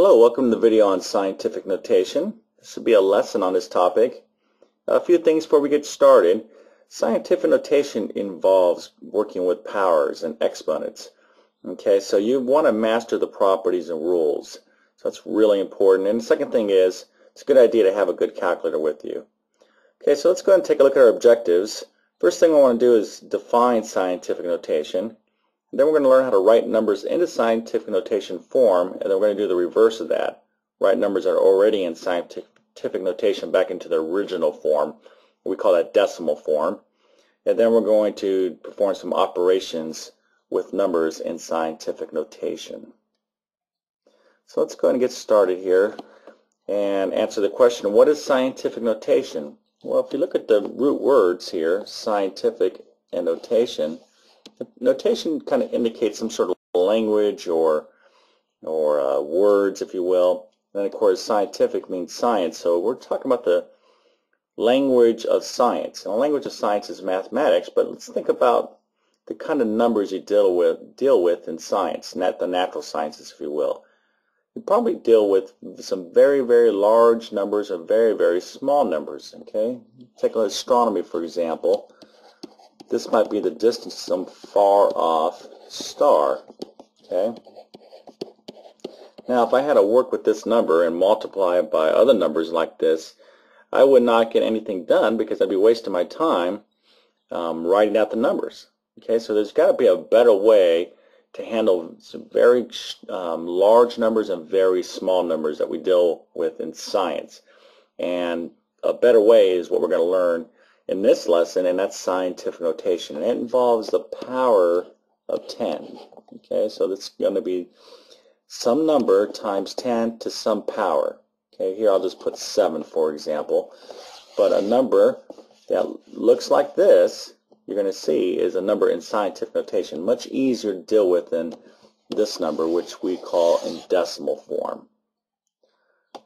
Hello, welcome to the video on scientific notation. This will be a lesson on this topic. A few things before we get started. Scientific notation involves working with powers and exponents. Okay, so you want to master the properties and rules. So that's really important. And the second thing is, it's a good idea to have a good calculator with you. Okay, so let's go ahead and take a look at our objectives. First thing I want to do is define scientific notation. Then we're going to learn how to write numbers into scientific notation form, and then we're going to do the reverse of that. Write numbers that are already in scientific notation back into their original form. We call that decimal form. And then we're going to perform some operations with numbers in scientific notation. So let's go ahead and get started here and answer the question, what is scientific notation? Well, if you look at the root words here, scientific and notation, Notation kind of indicates some sort of language or or uh, words, if you will. And then, of course, scientific means science. So we're talking about the language of science. And the language of science is mathematics, but let's think about the kind of numbers you deal with deal with in science, not the natural sciences, if you will. You probably deal with some very, very large numbers and very, very small numbers. Okay, take astronomy for example. This might be the distance to some far off star. Okay. Now, if I had to work with this number and multiply it by other numbers like this, I would not get anything done because I'd be wasting my time um, writing out the numbers. Okay, so there's got to be a better way to handle some very um, large numbers and very small numbers that we deal with in science. And a better way is what we're going to learn in this lesson, and that's scientific notation. And it involves the power of 10. Okay, so that's going to be some number times 10 to some power. Okay, here I'll just put 7, for example. But a number that looks like this, you're going to see, is a number in scientific notation. Much easier to deal with than this number, which we call in decimal form.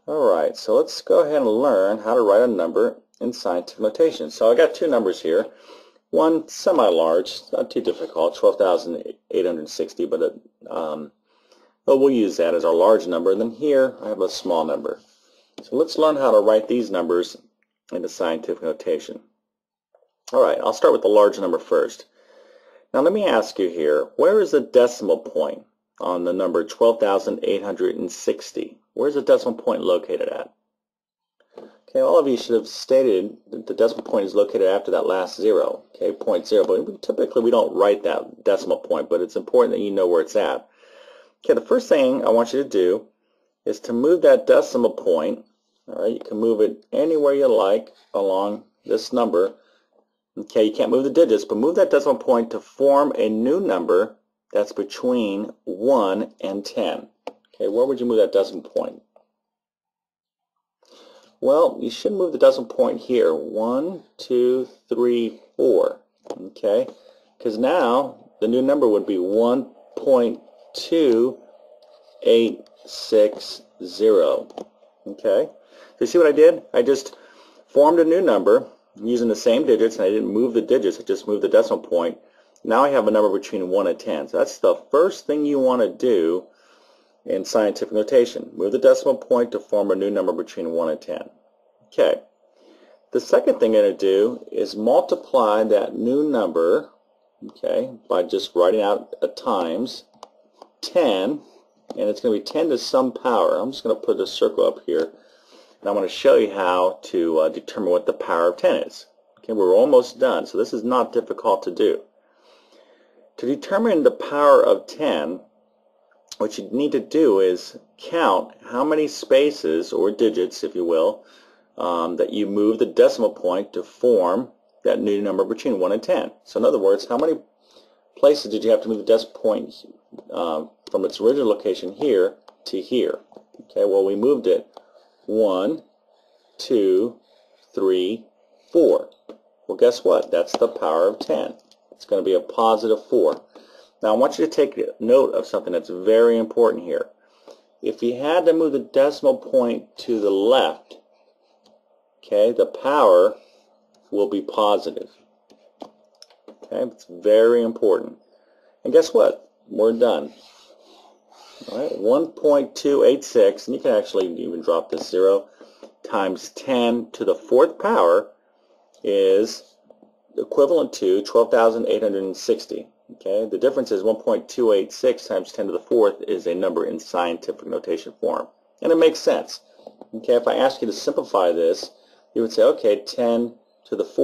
All right, so let's go ahead and learn how to write a number in scientific notation. So I got two numbers here. One semi-large, not too difficult, 12,860, but um, well, we'll use that as our large number. And then here I have a small number. So let's learn how to write these numbers into scientific notation. All right, I'll start with the large number first. Now let me ask you here, where is the decimal point on the number 12,860? Where's the decimal point located at? Okay, all of you should have stated that the decimal point is located after that last zero, okay, point zero. But typically we don't write that decimal point, but it's important that you know where it's at. Okay, the first thing I want you to do is to move that decimal point. All right, you can move it anywhere you like along this number. Okay, you can't move the digits, but move that decimal point to form a new number that's between 1 and 10. Okay, where would you move that decimal point? Well, you should move the decimal point here. One, two, three, four. Okay? Because now the new number would be 1.2860. Okay? So you see what I did? I just formed a new number using the same digits, and I didn't move the digits. I just moved the decimal point. Now I have a number between 1 and 10. So that's the first thing you want to do in scientific notation. Move the decimal point to form a new number between 1 and 10. Okay. The second thing I'm going to do is multiply that new number, okay, by just writing out a times 10, and it's going to be 10 to some power. I'm just going to put a circle up here, and I'm going to show you how to uh, determine what the power of 10 is. Okay, we're almost done, so this is not difficult to do. To determine the power of 10, what you need to do is count how many spaces, or digits if you will, um, that you move the decimal point to form that new number between 1 and 10. So in other words, how many places did you have to move the decimal point uh, from its original location here to here? Okay, well we moved it 1, 2, 3, 4. Well guess what? That's the power of 10. It's going to be a positive 4. Now I want you to take note of something that's very important here. If you had to move the decimal point to the left, okay, the power will be positive. Okay, it's very important. And guess what? We're done. All right, 1.286, and you can actually even drop this zero, times 10 to the fourth power is equivalent to 12,860. Okay, the difference is 1.286 times 10 to the fourth is a number in scientific notation form. And it makes sense. Okay, if I ask you to simplify this, you would say, okay, 10 to the fourth